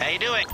How you doing?